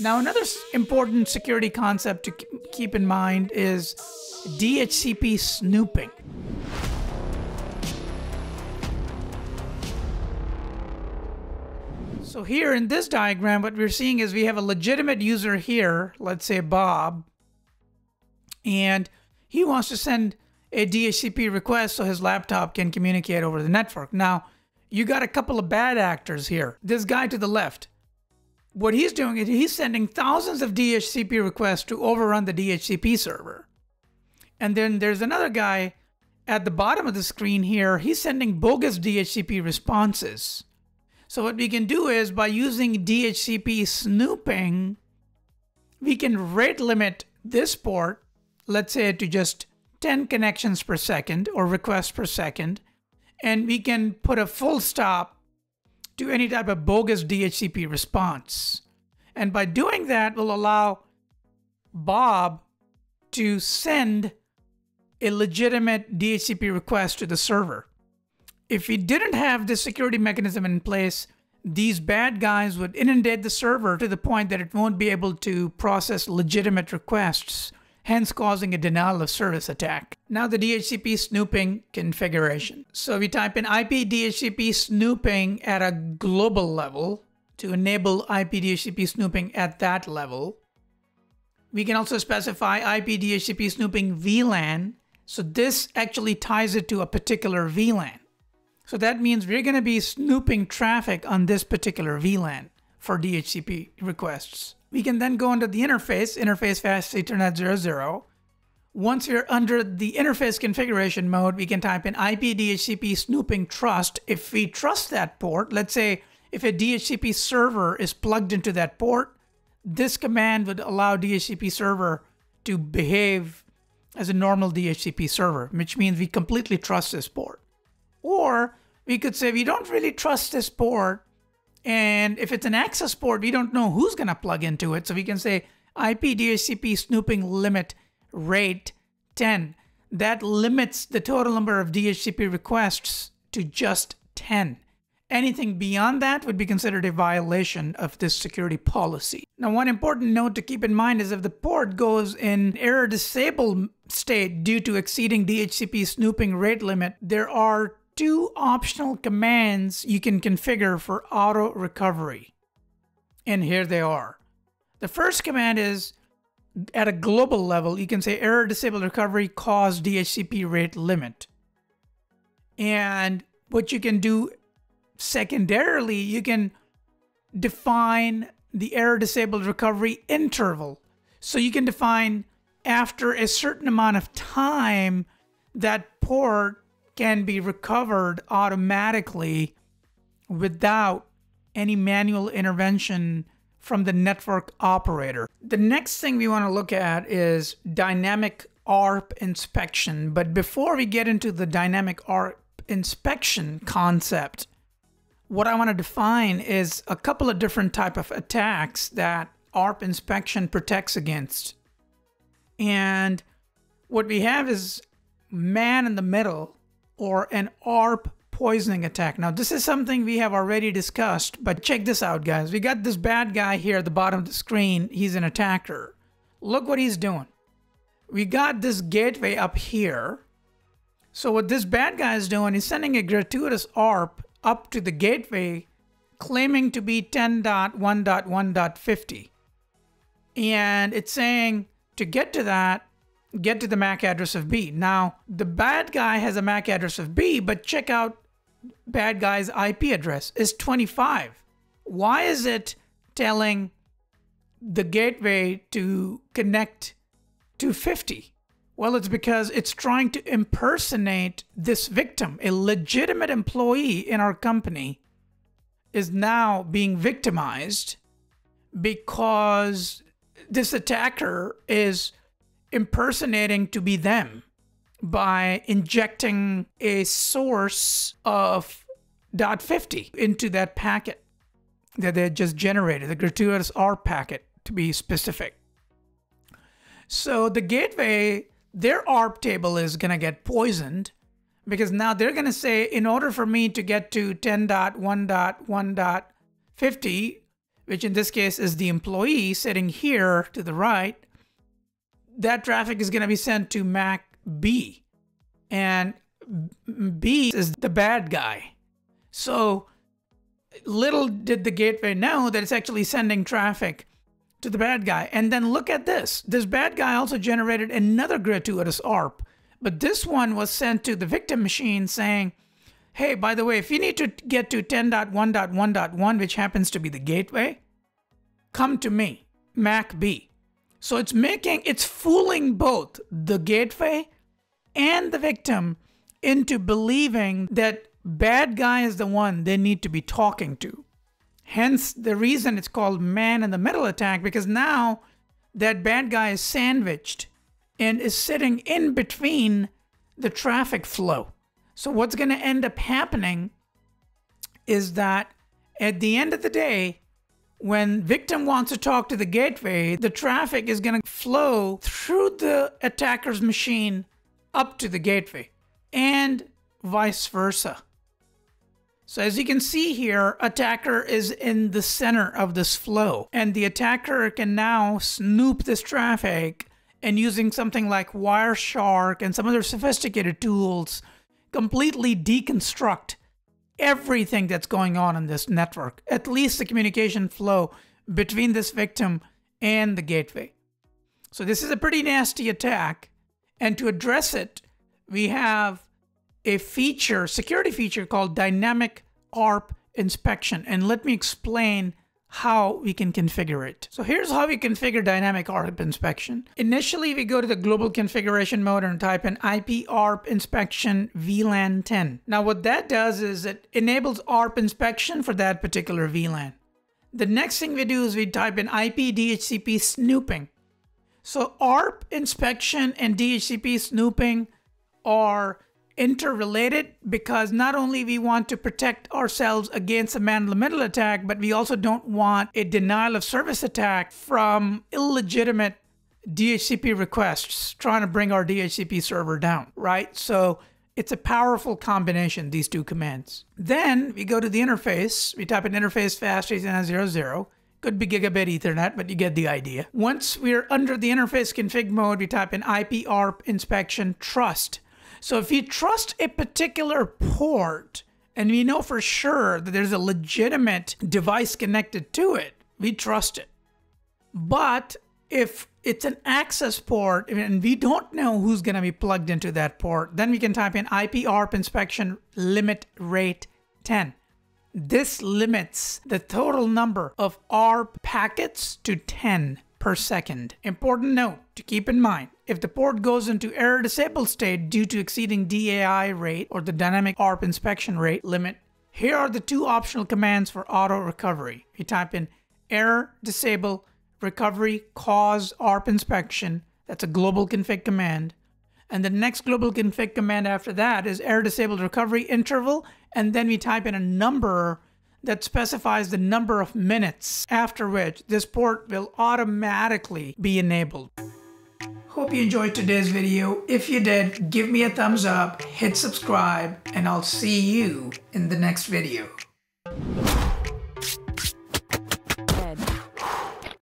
Now, another important security concept to keep in mind is DHCP snooping. So here in this diagram, what we're seeing is we have a legitimate user here, let's say Bob, and he wants to send a DHCP request so his laptop can communicate over the network. Now, you got a couple of bad actors here. This guy to the left, what he's doing is he's sending thousands of DHCP requests to overrun the DHCP server. And then there's another guy at the bottom of the screen here, he's sending bogus DHCP responses. So what we can do is by using DHCP snooping, we can rate limit this port, let's say to just 10 connections per second or requests per second, and we can put a full stop to any type of bogus DHCP response. And by doing that, we'll allow Bob to send a legitimate DHCP request to the server if we didn't have this security mechanism in place, these bad guys would inundate the server to the point that it won't be able to process legitimate requests, hence causing a denial of service attack. Now the DHCP snooping configuration. So we type in IP DHCP snooping at a global level to enable IP DHCP snooping at that level. We can also specify IP DHCP snooping VLAN. So this actually ties it to a particular VLAN. So that means we're going to be snooping traffic on this particular VLAN for DHCP requests. We can then go into the interface, interface fast Ethernet 00. Once you're under the interface configuration mode, we can type in IP DHCP snooping trust. If we trust that port, let's say if a DHCP server is plugged into that port, this command would allow DHCP server to behave as a normal DHCP server, which means we completely trust this port. Or we could say we don't really trust this port. And if it's an access port, we don't know who's going to plug into it. So we can say IP DHCP snooping limit rate 10. That limits the total number of DHCP requests to just 10. Anything beyond that would be considered a violation of this security policy. Now, one important note to keep in mind is if the port goes in error disabled state due to exceeding DHCP snooping rate limit, there are two optional commands you can configure for auto recovery. And here they are. The first command is at a global level, you can say error disabled recovery cause DHCP rate limit. And what you can do secondarily, you can define the error disabled recovery interval. So you can define after a certain amount of time that port can be recovered automatically without any manual intervention from the network operator. The next thing we want to look at is dynamic ARP inspection. But before we get into the dynamic ARP inspection concept, what I want to define is a couple of different type of attacks that ARP inspection protects against. And what we have is man in the middle or an ARP poisoning attack. Now, this is something we have already discussed, but check this out, guys. We got this bad guy here at the bottom of the screen. He's an attacker. Look what he's doing. We got this gateway up here. So what this bad guy is doing, he's sending a gratuitous ARP up to the gateway claiming to be 10.1.1.50. And it's saying to get to that, get to the MAC address of B. Now, the bad guy has a MAC address of B, but check out bad guy's IP address is 25. Why is it telling the gateway to connect to 50? Well, it's because it's trying to impersonate this victim. A legitimate employee in our company is now being victimized because this attacker is impersonating to be them by injecting a source of .50 into that packet that they just generated, the gratuitous ARP packet to be specific. So the gateway, their ARP table is going to get poisoned because now they're going to say, in order for me to get to 10.1.1.50, which in this case is the employee sitting here to the right, that traffic is going to be sent to MAC B. And B is the bad guy. So little did the gateway know that it's actually sending traffic to the bad guy. And then look at this. This bad guy also generated another gratuitous ARP, but this one was sent to the victim machine saying, hey, by the way, if you need to get to 10.1.1.1, which happens to be the gateway, come to me, MACB. So it's making, it's fooling both the gateway and the victim into believing that bad guy is the one they need to be talking to. Hence the reason it's called man in the middle attack because now that bad guy is sandwiched and is sitting in between the traffic flow. So what's going to end up happening is that at the end of the day, when victim wants to talk to the gateway, the traffic is going to flow through the attacker's machine up to the gateway and vice versa. So as you can see here, attacker is in the center of this flow and the attacker can now snoop this traffic and using something like Wireshark and some other sophisticated tools completely deconstruct everything that's going on in this network, at least the communication flow between this victim and the gateway. So this is a pretty nasty attack. And to address it, we have a feature, security feature called dynamic ARP inspection. And let me explain how we can configure it. So here's how we configure dynamic ARP inspection. Initially, we go to the global configuration mode and type in IP ARP inspection VLAN 10. Now what that does is it enables ARP inspection for that particular VLAN. The next thing we do is we type in IP DHCP snooping. So ARP inspection and DHCP snooping are interrelated because not only we want to protect ourselves against a man-in-the-middle attack, but we also don't want a denial of service attack from illegitimate DHCP requests trying to bring our DHCP server down, right? So it's a powerful combination, these two commands. Then we go to the interface. We type in interface fast 00. Could be gigabit ethernet, but you get the idea. Once we're under the interface config mode, we type in IP ARP inspection trust. So if you trust a particular port and we know for sure that there's a legitimate device connected to it, we trust it. But if it's an access port and we don't know who's going to be plugged into that port, then we can type in IP ARP inspection limit rate 10. This limits the total number of ARP packets to 10 per second. Important note to keep in mind, if the port goes into error disabled state due to exceeding DAI rate or the dynamic ARP inspection rate limit, here are the two optional commands for auto recovery. You type in error disable recovery cause ARP inspection. That's a global config command. And the next global config command after that is error disabled recovery interval. And then we type in a number that specifies the number of minutes after which this port will automatically be enabled. Hope you enjoyed today's video. If you did, give me a thumbs up, hit subscribe, and I'll see you in the next video.